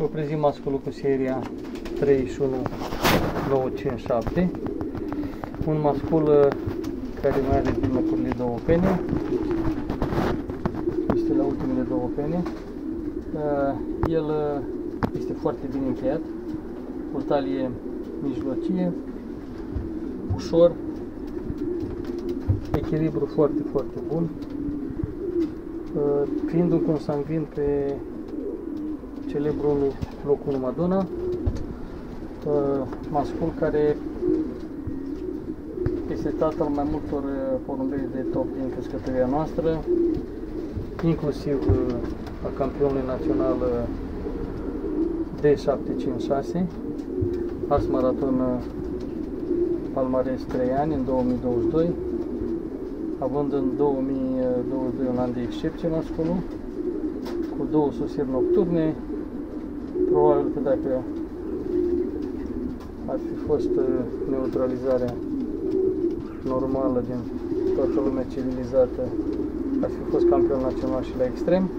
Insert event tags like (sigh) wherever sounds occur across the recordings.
Vă prezint masculul cu seria 31957. Un mascul uh, care mai are din locurile două pene. Este la ultimele două pene. Uh, el uh, este foarte bine încheiat. O talie mijlocie, ușor, echilibru foarte, foarte bun. Fiind un consanguin pe celebrul locul Madonna, mascul care este tatăl mai multor uh, porumbei de top din crescătoria noastră, inclusiv uh, a campionului național uh, D756, Ars Maraton Palmares 3 ani în 2022, având în 2022 un an de excepție masculul, cu două sosiri nocturne, probabil că dacă ar fi fost uh, neutralizarea normală din toată lumea civilizată, ar fi fost campion național și la extrem.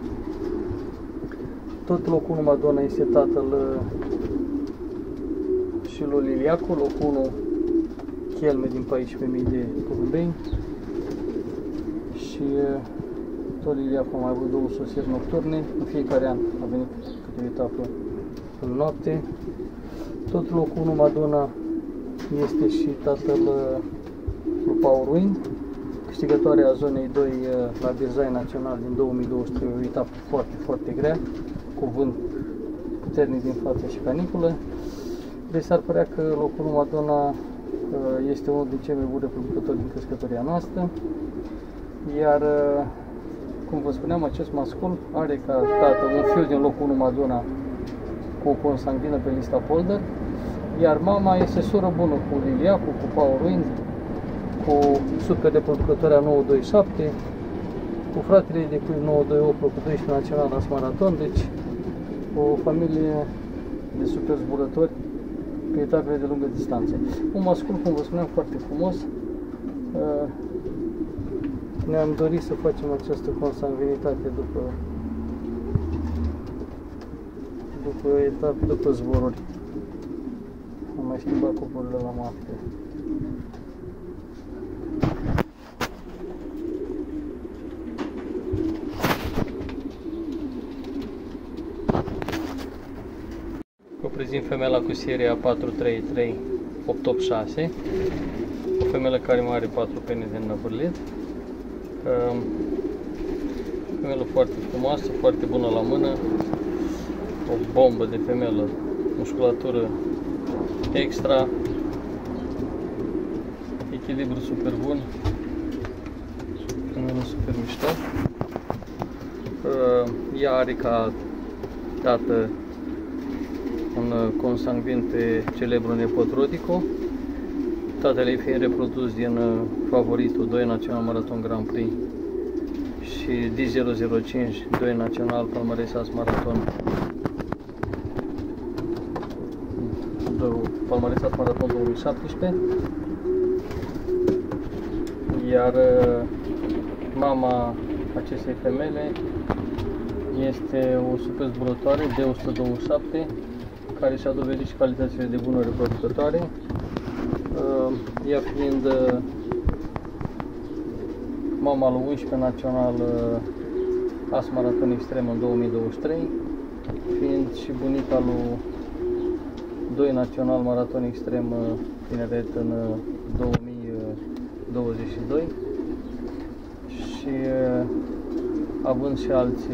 Tot locul 1 Madonna este tatăl uh, și lui Liliacu, locul 1 Chelme din 14.000 de porumbeni și uh, tot Liliacu a mai avut două sosiri nocturne, în fiecare an a venit câte o etapă în noapte. Tot locul 1 Madonna este și tatăl uh, lui Paul Ruin, câștigătoarea zonei 2 uh, la Birzai Național din 2023, o etapă foarte, foarte grea, cu vânt puternic din față și caniculă. Deci s-ar părea că locul 1 Madonna uh, este unul din cei mai buni reproducători din crescătoria noastră, iar cum vă spuneam, acest mascul are ca tată un fiu din locul 1 Madonna cu o consanguină pe lista Polder, iar mama este soră bună cu Liliacu, cu Paul Ruind, cu super de producătoarea 927, cu fratele de cu 928 cu 12 național la maraton, deci o familie de super zburători pe etapele de lungă distanță. Un mascul, cum vă spuneam, foarte frumos. Uh, ne-am dorit să facem această consanguinitate după după etape, după zboruri. Am mai schimbat cupurile la mască. Vă prezint femela cu seria 433886 o femelă care mai are 4 pene de năvârlit femelă foarte frumoasă, foarte bună la mână o bombă de femelă, musculatură extra, echilibru super bun, femelă super mișto. Uh, ea are ca dată un consanguin pe celebrul nepot Rodico, tatăl ei fiind reprodus din uh, favoritul 2 Național Marathon Grand Prix și D005 2 Național Palmaresas Marathon palmaresat maraton 2017 iar uh, mama acestei femele este o super zburătoare de 127 care și-a dovedit și calitățile de bună reproducătoare. Uh, ea fiind uh, mama lui 11 național As Maraton Extrem în 2023 fiind și bunica lui 2 național maraton extrem uh, tineret în 2022 uh, și uh, având și alți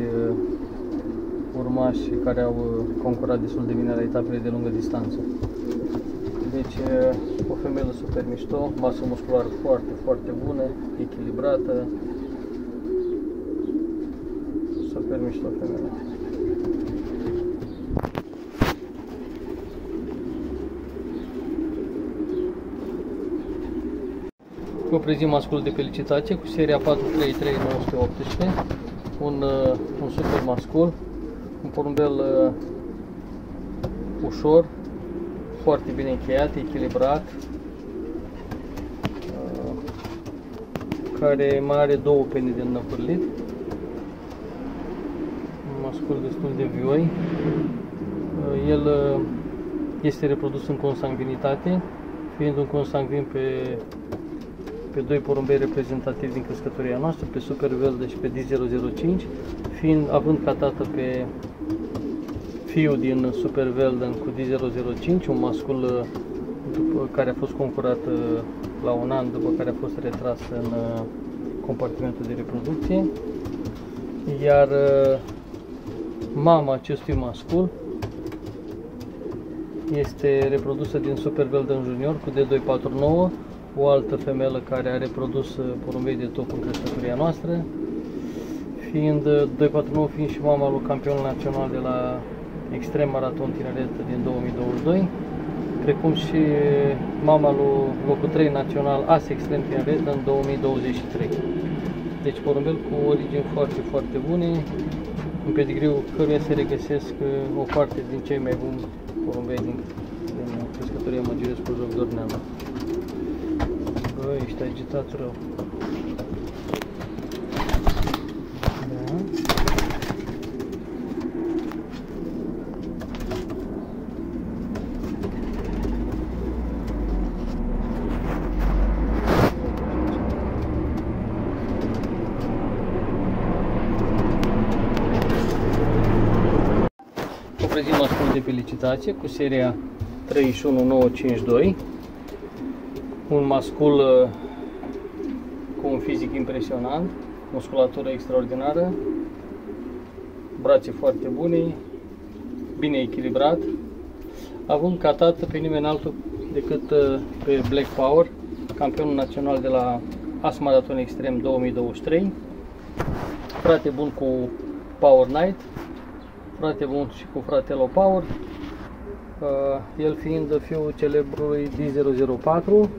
urmași care au concurat destul de bine la etapele de lungă distanță. Deci o femeie super mișto, masă musculară foarte, foarte bună, echilibrată, super mișto femeie. Vă prezint mascul de felicitație cu seria 433918, un, uh, un super mascul, un porumbel uh, ușor, foarte bine încheiat, echilibrat, uh, care mai are două pene de năpârlit, un mascul destul de vioi, El uh, este reprodus în consanguinitate, fiind un consanguin pe, pe doi porumbei reprezentativi din crescătoria noastră, pe Super Velde și pe D005, fiind având ca tată pe fiu din Super Velden cu D005, un mascul uh, după care a fost concurat uh, la un an, după care a fost retras în compartimentul de reproducție, iar mama acestui mascul este reprodusă din Super Velden Junior cu D249, o altă femelă care a reprodus uh, porumbei de top în crescătoria noastră, fiind 249 uh, fiind și mama lui campionul național de la Extrem Maraton Tineret din 2022, precum și mama lui locul 3 național AS Extrem Tineret în 2023. Deci porumbel cu origini foarte, foarte bune, în pedigriu căruia se regăsesc uh, o parte din cei mai buni porumbei din, din crescătoria Măgirescu Joc Dorneanu. Băi, ești agitat rău. prezint mascul de pe licitație cu seria 31952. Un mascul uh, cu un fizic impresionant, musculatură extraordinară, brațe foarte bune, bine echilibrat, având ca tată pe nimeni altul decât uh, pe Black Power, campionul național de la As Marathon Extrem 2023, frate bun cu Power Night, frate bun și cu fratele Power, uh, el fiind fiul celebrului D004,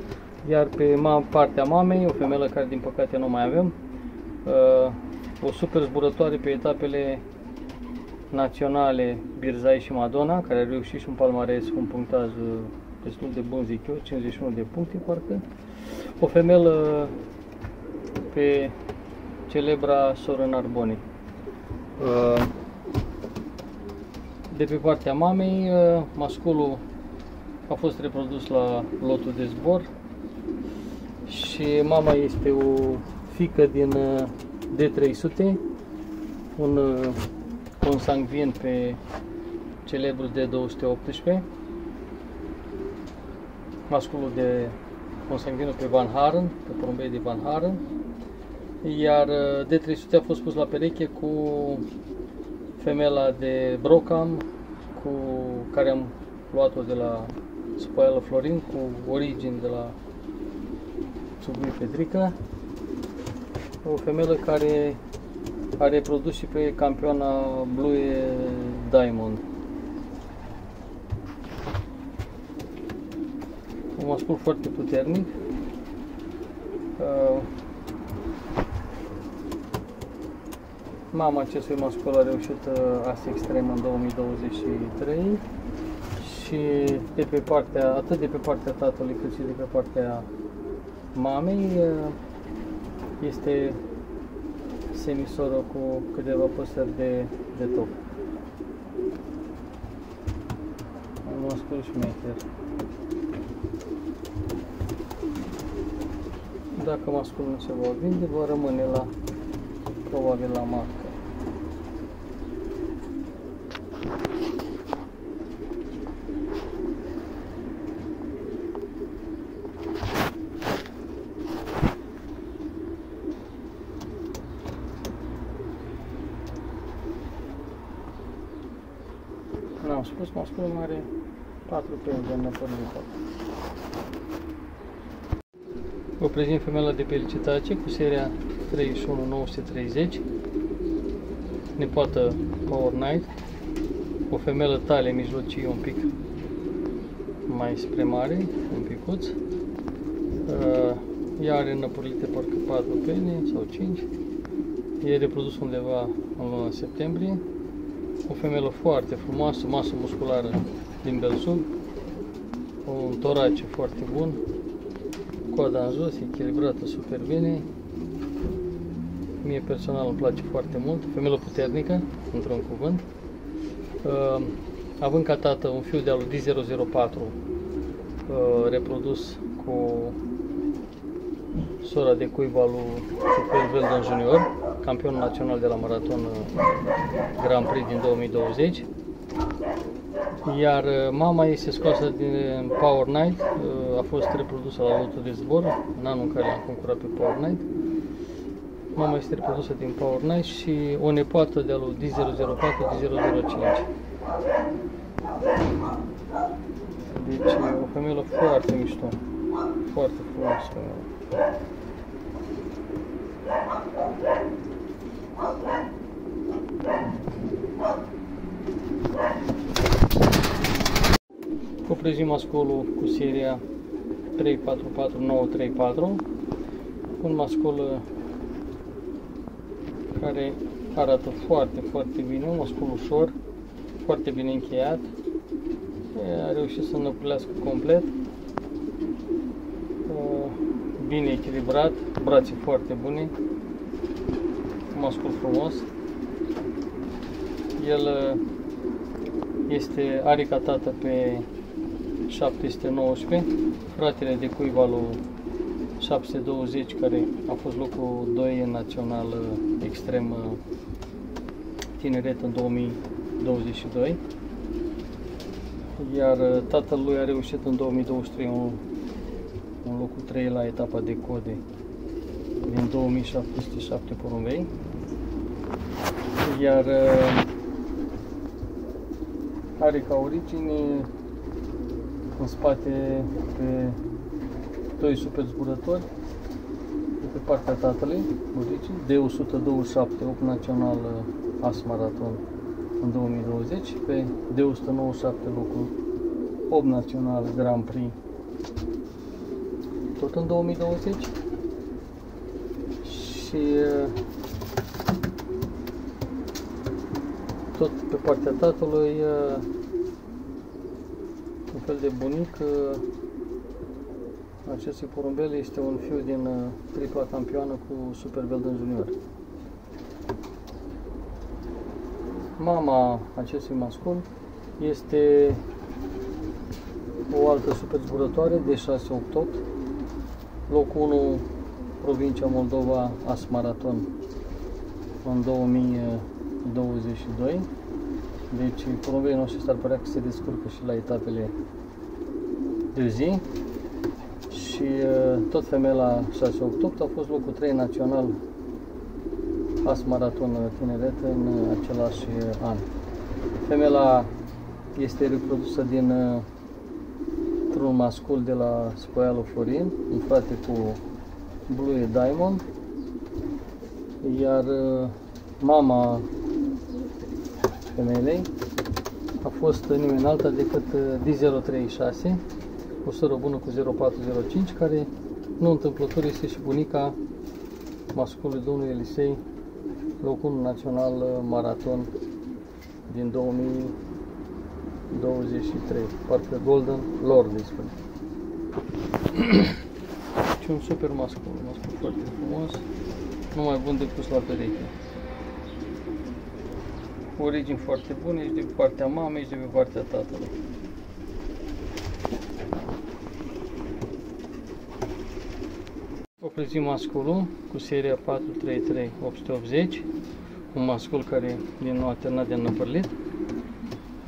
iar pe ma partea mamei, o femelă care din păcate nu mai avem, uh, o super zburătoare pe etapele naționale Birzai și Madonna, care a reușit și un palmares cu un punctaj uh, destul de bun, zic eu, 51 de puncte, parcă. O femelă pe celebra soră Narboni. Uh, de pe partea mamei, uh, masculul a fost reprodus la lotul de zbor și mama este o fică din uh, D300, un consangvin uh, pe celebru D218, masculul de consangvinul pe Van Haren, pe porumbei de Van Haren, iar D300 a fost pus la pereche cu femela de Brocam cu care am luat-o de la Spoială Florin cu origini de la Subui Petrica. O femelă care a reprodus și pe campioana Blue Diamond. Un mascul foarte puternic. Uh, Mama acestui mascul a reușit uh, as extrem în 2023 și de pe partea, atât de pe partea tatălui cât și de pe partea mamei uh, este semisoră cu câteva păsări de, de top. Un mascul șmecher. Dacă masculul nu se va vinde, va rămâne la probabil la marcă. N-am spus, masculul are 4 peni de năpărnică. O prezint femeia de pe licitație cu seria 31930 nepoată Power Night o femelă talie mijlocie un pic mai spre mare, un picuț. Uh, ea are înăpurlite parcă 4 pene sau 5 e reprodus undeva în luna septembrie. O femelă foarte frumoasă, masă musculară din belșug un torace foarte bun coada în jos, echilibrată super bine Mie personal îmi place foarte mult, femelă puternică, într-un cuvânt. Uh, având ca tată un fiu de-al D004 uh, reprodus cu sora de cuiva lui Super Veldon Junior, campion național de la maraton uh, Grand Prix din 2020. Iar uh, mama este scoasă din Power Night, a fost reprodusă la lotul de zbor, în anul în care am concurat pe Power Night. Mama este reprodusă din Power Night și o nepoată de-a lui D004, D005. Deci o femeie foarte mișto. Foarte frumoasă Coprezim masculul cu seria 344934 un mascul care arată foarte, foarte bine, un mascul ușor, foarte bine încheiat, a reușit să năpulească complet, bine echilibrat, brațe foarte bune, mascul frumos. El este, are ca tată pe 719, fratele de cuiva lui 720, care a fost locul 2 în național extrem tineret în 2022 iar tatăl lui a reușit în 2023 un, un locul 3 la etapa de code din 2707 porumbei. Iar are ca origine în spate pe doi super zburători de pe partea tatălui, origini, D127, 8 național As Marathon în 2020, pe D197 locul 8 național Grand Prix tot în 2020 și tot pe partea tatălui un fel de bunic acestui porumbel este un fiu din tripla campioană cu Super Belden Junior. Mama acestui mascul este o altă super zburătoare de 688, locul 1 provincia Moldova As Marathon în 2022. Deci porumbeii noștri s-ar părea că se descurcă și la etapele de zi. Și uh, tot femeia la 688 a fost locul 3 național As Maraton Tineret în același an. Femela este reprodusă din un mascul de la Spoialo Florin, un frate cu Blue Diamond, iar mama femelei a fost nimeni alta decât D036, o soră bună cu 0405, care nu întâmplător este și bunica masculului domnului Elisei locul național uh, maraton din 2023, parcă Golden Lord îi spune. (clears throat) și un super mascul, un mascul foarte frumos, nu mai bun decât la pereche. Origini foarte bune, ești de pe partea mamei, ești de pe partea tatălui. Oprezim masculul cu seria 433-880, un mascul care din nou alternat de năpărlit,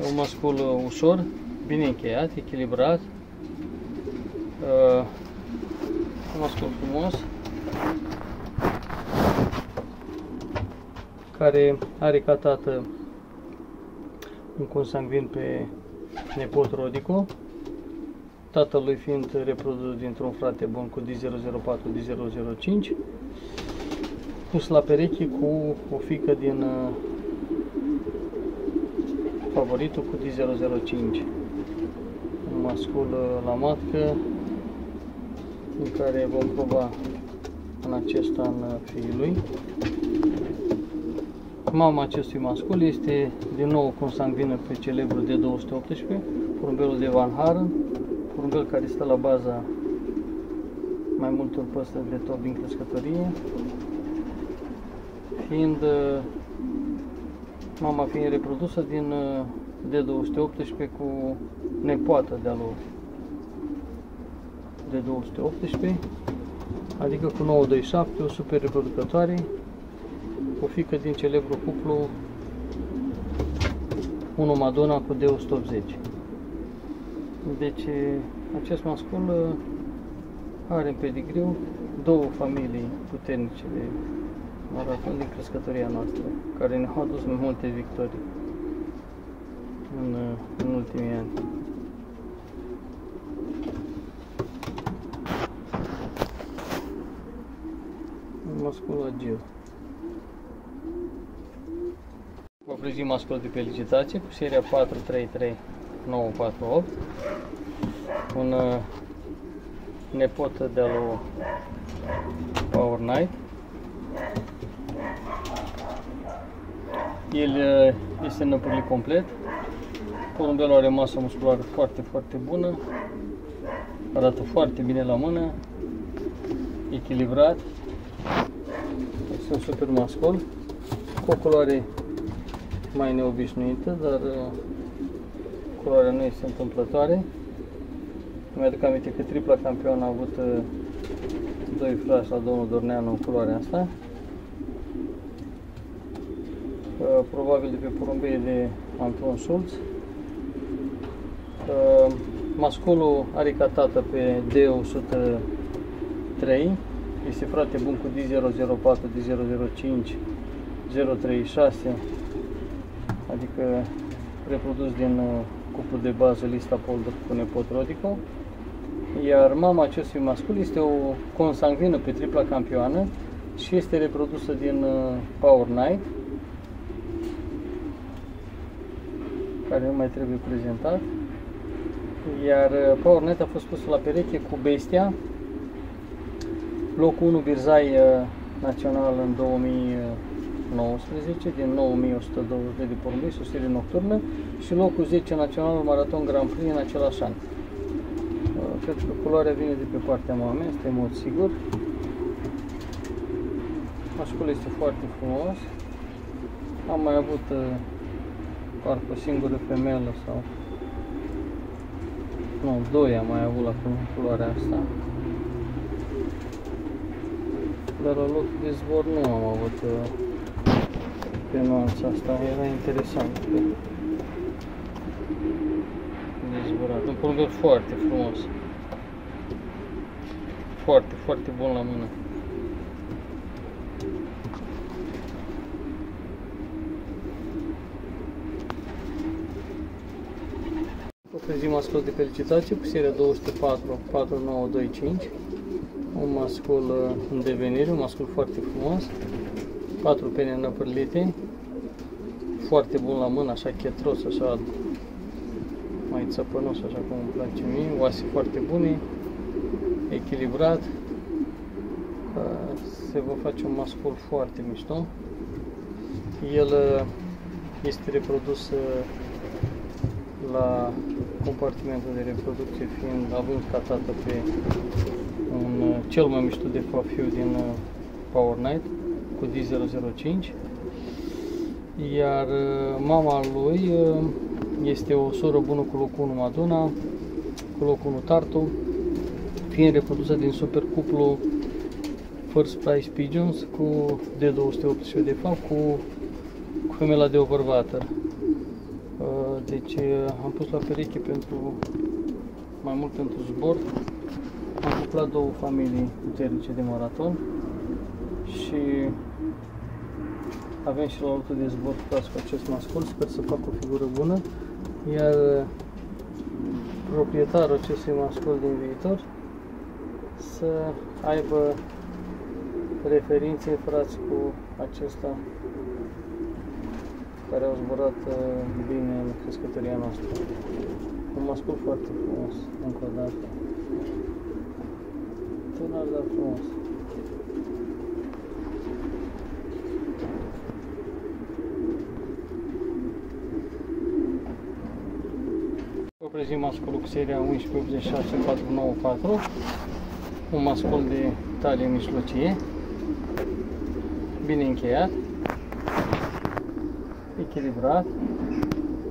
un mascul uh, ușor, bine încheiat, echilibrat, uh, un mascul frumos, care are ca tată un consanguin pe nepot Rodico, tatălui fiind reprodus dintr-un frate bun cu D004, D005, pus la pereche cu o fică din uh, favoritul cu D005. Un mascul uh, la matcă, în care vom proba în acest an uh, fiii lui. Mama acestui mascul este din nou consanguină pe celebrul de 218, porumbelul de Van Haren, porumbel care stă la baza mai multor păsări de top din crescătorie, fiind uh, mama fiind reprodusă din uh, de 218 cu nepoată de-a lor. De 218, adică cu 927, o super reproducătoare, o fică din celebru cuplu 1 Madonna cu D180. Deci acest mascul are în pedigriu două familii puternice de maraton din crescătoria noastră, care ne-au adus multe victorii în, în ultimii ani. Mascul agil. Vă prezint mascul de pe licitație cu seria 433948 un uh, nepotă de-a lui Power Knight El uh, este năpârlit complet. Porumbelul are masă musculară foarte, foarte bună. Arată foarte bine la mână. Echilibrat. Este un super mascol. Cu o culoare mai neobișnuită, dar uh, culoarea nu este întâmplătoare. Mi-aduc aminte că tripla campion a avut uh, doi frași la domnul Dorneanu în culoarea asta. Uh, probabil de pe porumbei de Anton Schulz. Uh, masculul are ca tată pe D103, este frate bun cu D004, D005, 036, adică reprodus din uh, cuplu de bază lista Polder cu nepot Rodico. Iar mama acestui mascul este o consanguină pe tripla campioană și este reprodusă din Power Night, care nu mai trebuie prezentat. Iar uh, PowerNet a fost pus la pereche cu Bestia, locul 1 Birzai uh, național în 2019 din 9120 de porumbi, susținere nocturnă și locul 10 național Maraton Grand Prix în același an. Uh, cred că culoarea vine de pe partea mamei, este în mod sigur. Mascul este foarte frumos. Am mai avut parcă o singură femelă sau... Nu, doi am mai avut la culoarea asta. Dar la loc de zbor nu am avut uh, pe nuanța asta, era interesant. De zburat. Un pulgar foarte frumos. Foarte, foarte bun la mână. Prezim mascul de felicitație cu seria 204 4925 un mascul uh, în devenire, un mascul foarte frumos 4 pene înăpârlite foarte bun la mână, așa chetros, așa mai țăpănos, așa cum îmi place mie, oase foarte bune echilibrat. Uh, se va face un mascul foarte mișto. El uh, este reprodus la compartimentul de reproducție fiind având ca tată pe un uh, cel mai mișto de fafiu din uh, Power Night cu D005 iar uh, mama lui este o soră bună cu locul 1 Madonna cu locul 1 Tartu fiind reprodusă din super cuplu First Price Pigeons cu D218 de fapt cu, cu femela de overwater deci am pus la pereche pentru mai mult pentru zbor. Am cuplat două familii puternice de maraton și avem și la altul de zbor cu acest mascul, sper să fac o figură bună. Iar proprietarul acestui mascul din viitor să aibă referințe frați cu acesta care au zburat uh, bine în crescătoria noastră. Un mascul foarte frumos, încă o dată. Tânăr, dar frumos. Vă prezint masculul cu seria 1186494, un mascul de talie mijlocie, bine încheiat. Echilibrat,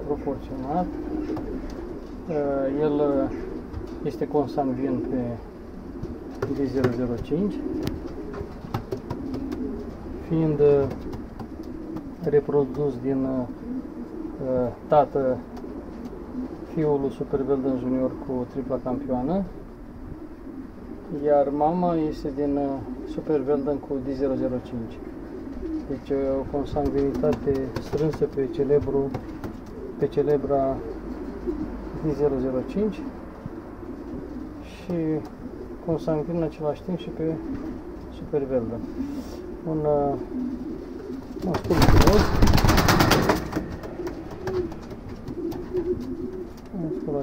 proporționat. Uh, el uh, este consanguin pe D005, fiind uh, reprodus din tată fiul lui Super Belden Junior cu tripla campioană, iar mama este din Super Belden cu D005. Deci o consanguinitate strânsă pe celebru, pe celebra D005 și consanguin în același timp și pe Super Velda. Un uh, mascul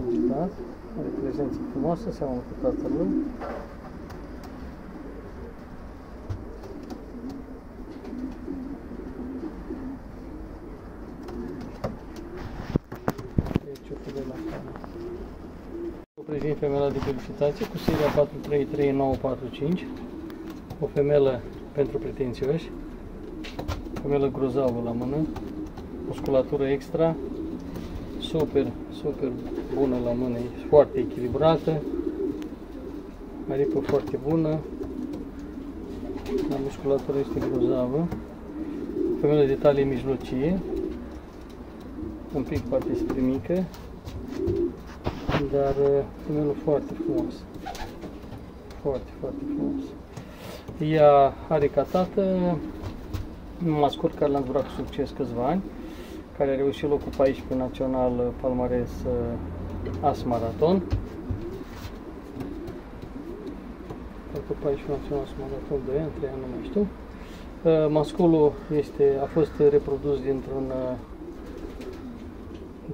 frumos, mascul agitat, are prezență frumoasă, seamănă cu tatăl lui. prezint femela de felicitație cu seria 433945, o femelă pentru pretențioși, femelă grozavă la mână, musculatură extra, super, super bună la mână, foarte echilibrată, aripă foarte bună, la musculatură este grozavă, femelă de talie mijlocie, un pic poate spre mică, dar femelul uh, foarte frumos. Foarte, foarte frumos. Ea are ca tată un mascot care l-am durat cu succes câțiva ani, care a reușit locul 14 național uh, palmares uh, As Maraton. Locul 14 național As Maraton 2 ani, 3 ani, nu mai știu. Masculul este, a fost reprodus dintr-un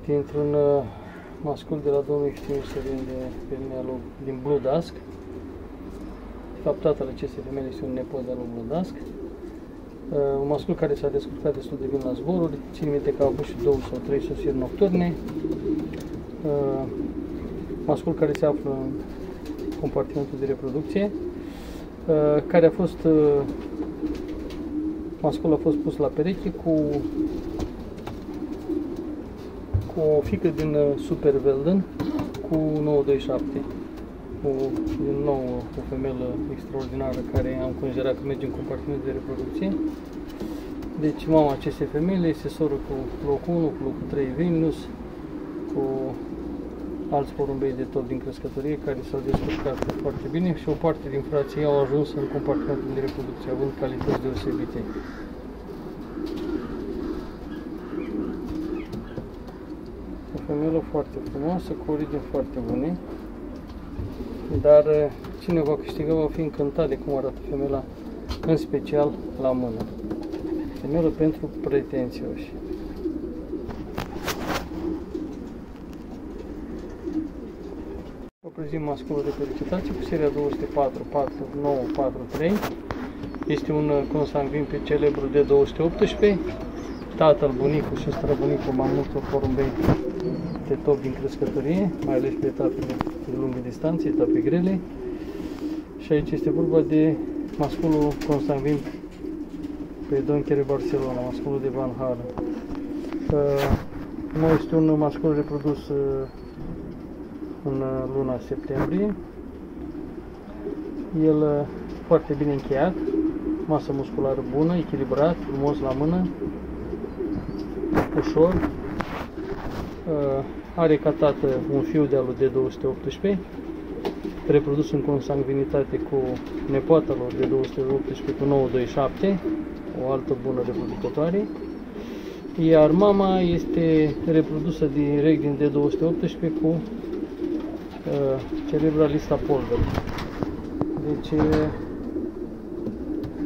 dintr-un mascul de la domnul Extimiu Serin de femeia lui, din Blue Dusk. De fapt, tatăl acestei femei este un nepot de la Blue Dusk. Uh, un mascul care s-a descurcat destul de bine la zboruri. Țin minte că a avut și două sau trei sosiri nocturne. Uh, mascul care se află în compartimentul de reproducție. Uh, care a fost uh, mascul a fost pus la pereche cu cu o fică din uh, Super Velden cu 927. O, din nou o femelă extraordinară care am considerat că merge în compartimentul de reproducție. Deci mama acestei femele este soră cu locul 1, cu locul 3 Vilnius, cu alți porumbei de top din crescătorie care s-au descurcat foarte bine și o parte din frații au ajuns în compartimentul de reproducție, având calități deosebite. femelă foarte frumoasă, cu origini foarte bune, dar eh, cine va câștiga va fi încântat de cum arată femela, în special la mână. Femelă pentru pretențioși. Vă prezint masculul de felicitație cu seria 204 4 9 4 3. Este un eh, consanguin pe celebru de 218 tatăl, bunicul și străbunicul mamutului porumbei de top din crescătorie, mai ales pe etape de lungă distanță, etape grele. Și aici este vorba de masculul Constantin pe Doncheri Barcelona, masculul de Van Halen. Nu este un mascul reprodus uh, în uh, luna septembrie. El uh, foarte bine încheiat, masă musculară bună, echilibrat, frumos la mână, ușor, uh, are ca tată un fiu de alu de 218, reprodus în consanguinitate cu nepoata lor de 218 cu 927, o altă bună reproducătoare, iar mama este reprodusă direct din D218 cu uh, cerebra lista polver. Deci, uh,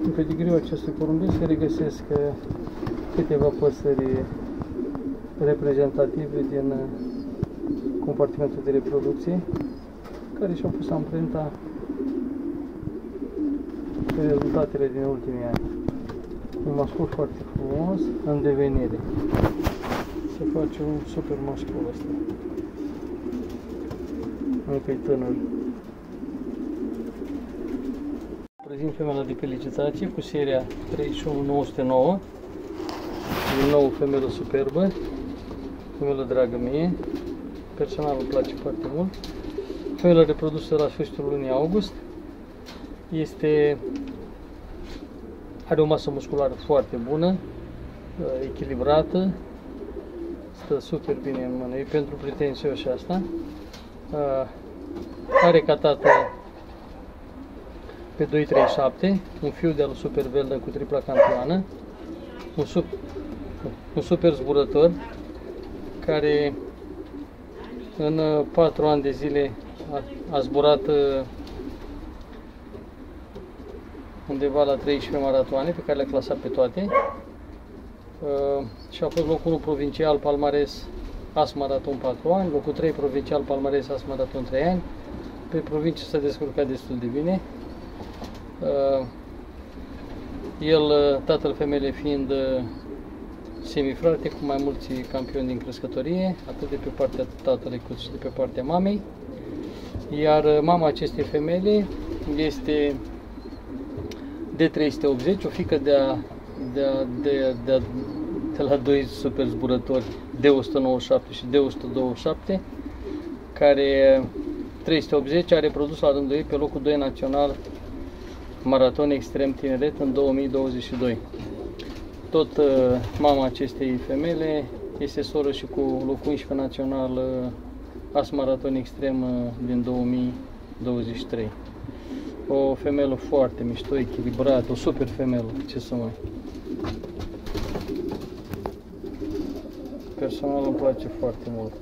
în pedigriul acestui porumbel se regăsesc uh, câteva păsări reprezentative din uh, compartimentul de reproducție care și-au pus amprenta pe rezultatele din ultimii ani. Un mascul foarte frumos, în devenire. Se face un super mascul ăsta. Încă e tânăr. Prezint femela de felicitație cu seria 31909. Din nou femelă superbă femelă dragă mie, personal îmi place foarte mult. Femelă reprodusă la sfârșitul lunii august. Este are o masă musculară foarte bună, uh, echilibrată, stă super bine în mână, e pentru pretențioși asta. Uh, are ca tată pe 237, un fiu de al Super Velda cu tripla campioană, un, sub, un super zburător care în 4 uh, ani de zile a, a zburat undeva la 13 maratoane pe care le-a clasat pe toate uh, și a fost locul 1 provincial palmares As Maraton 4 ani, locul 3 provincial palmares As Maraton 3 ani. Pe provincie s-a descurcat destul de bine. Uh, el, uh, tatăl femeile fiind uh, semifrate cu mai mulți campioni din crescătorie, atât de pe partea tatălui cât și de pe partea mamei. Iar uh, mama acestei femele este de 380, o fică de, a, de, a, de, a, de, a, de la doi super zburători de 197 și de 127, care 380 a reprodus la rândul ei pe locul 2 național maraton extrem tineret în 2022. Tot uh, mama acestei femele este soră și cu locul 11 național uh, As Maraton Extrem uh, din 2023. O femelă foarte mișto, echilibrată, o super femelă, ce să mai... Personal îmi place foarte mult.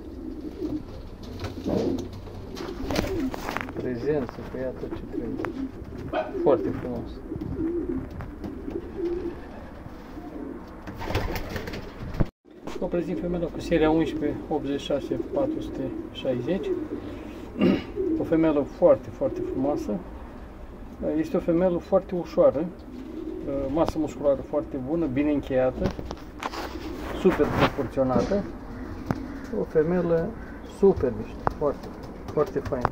Prezență, că ia tot ce trebuie. Foarte frumos. O prezint femeia cu seria 11 86 460. O femeie foarte, foarte frumoasă. Este o femeie foarte ușoară, uh, masă musculară foarte bună, bine încheiată, super proporționată. O femeie super mișto, foarte, foarte faină.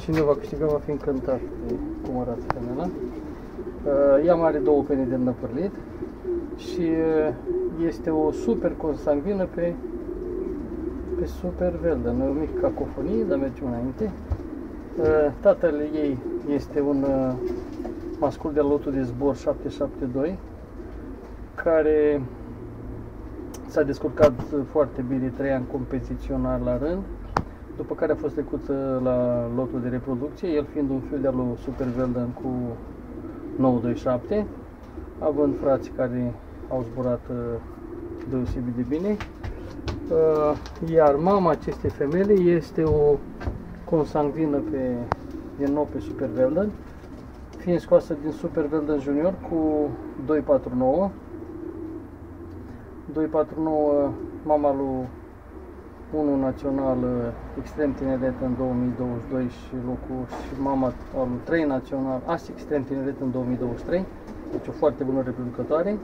Cine va câștiga va fi încântat de cum arată femeia. Uh, ea mai are două pene de năpârlit și uh, este o super consangvină pe, pe super veldă. Nu e o mică cacofonie, dar mergem înainte. Tatăl ei este un uh, mascul de lotul de zbor 772 care s-a descurcat foarte bine trei ani competițional la rând, după care a fost trecut uh, la lotul de reproducție, el fiind un fiu de-al lui Super Velden cu 927, având frații care au zburat uh, deosebit de bine. Iar mama acestei femei este o consanguină pe din nou pe Super Velden, fiind scoasă din Super Velden Junior cu 249. 249 mama lui 1 național extrem tineret în 2022 și locul și mama al 3 național as extrem tineret în 2023. Deci o foarte bună reproducătoare.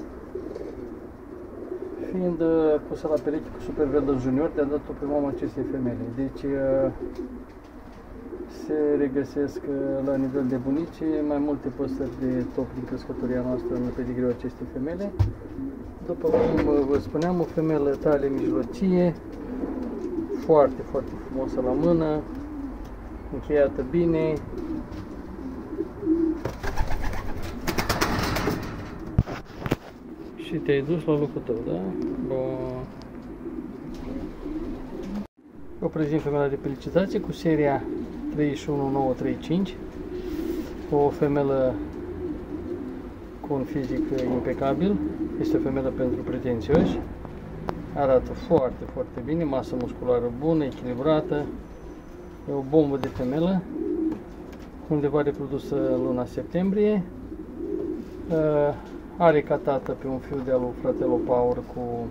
Fiind uh, pusă la pereche cu Super Velden Junior, de-a dat-o pe mama acestei femei. Deci uh, se regăsesc uh, la nivel de bunici mai multe păsări de top din crescătoria noastră în pedigreul acestei femele. După cum uh, vă spuneam, o femelă tale mijlocie, foarte, foarte frumoasă la mână, încheiată bine. Și te-ai dus la locul tău, da? Bun. O prezint femeia de felicitație cu seria 31935, o femelă cu un fizic impecabil, este o femelă pentru pretențioși, arată foarte, foarte bine, masă musculară bună, echilibrată, e o bombă de femelă, undeva reprodusă în luna septembrie, uh, are ca tată pe un fiu de al lui fratelo Power cu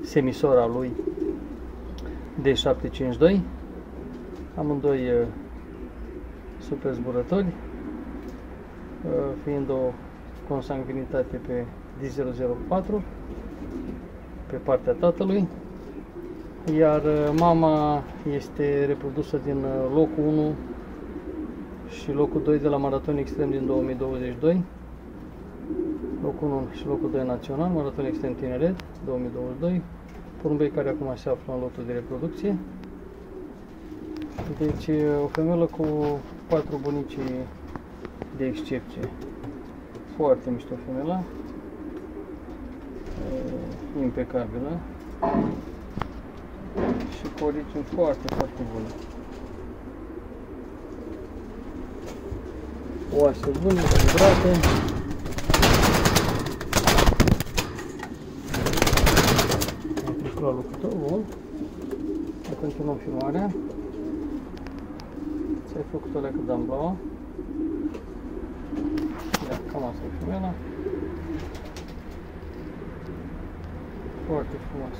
semisora lui D752, amândoi uh, super zburători, uh, fiind o consanguinitate pe D004 pe partea tatălui, iar uh, mama este reprodusă din locul 1 și locul 2 de la Maraton Extrem din 2022, locul 1 și locul 2 național, Maraton Extrem Tineret 2022, porumbei care acum se află în lotul de reproducție. Deci o femeie cu patru bunici de excepție. Foarte mișto femeia. Impecabilă. Și cu origini foarte, foarte bună. Oase bune, livrate. Am la lucrător, bun. Continuăm filmarea. Ți-ai făcut o leacă de amblaua. Ia, cam asta e femela. Foarte frumos.